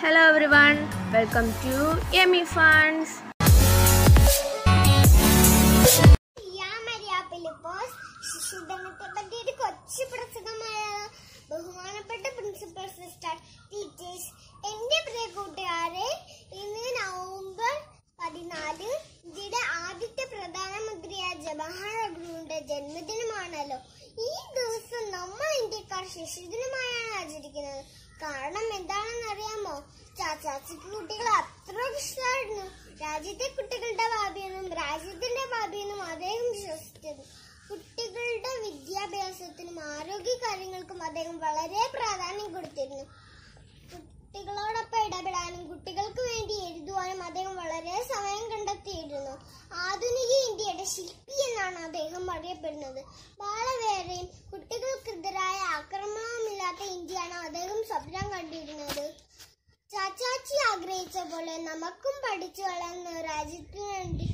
Hello everyone welcome to എമി കൊച്ചു പ്രസംഗമായ ബഹുമാനപ്പെട്ട നവംബർ പ്രധാനമന്ത്രിയായ ജന്മദിനമാണല്ലോ. ഈ ദിവസം നമ്മൾ ഇന്ത്യക്കാർ ശിശുദിനമായാണ് ആചരിക്കുന്നത്. കാരണം അറിയാമോ ചാച്ചാച്ചിക്ക് കുട്ടികൾ അത്ര ഇഷ്ടമായിരുന്നു രാജ്യത്തെ കുട്ടികളുടെ ഭാവിയെന്നും രാജ്യത്തിന്റെ ഭാവിയെന്നും അദ്ദേഹം വിശ്വസിച്ചിരുന്നു കുട്ടികളുടെ വിദ്യാഭ്യാസത്തിനും ആരോഗ്യ കാര്യങ്ങൾക്കും അദ്ദേഹം വളരെ പ്രാധാന്യം കൊടുത്തിരുന്നു. കുട്ടികളോടൊപ്പം ഇടപെടാനും കുട്ടികൾക്ക് വേണ്ടി എഴുതുവാനും അദ്ദേഹം വളരെ സമയം കണ്ടെത്തിയിരുന്നു. ആധുനിക ഇന്ത്യയുടെ ശില്പി എന്നാണ് അദ്ദേഹം അറിയപ്പെടുന്നത്. പോലെ നമുക്കും പഠിച്ചു വളർന്ന് രാജ്യത്തിന് വേണ്ടി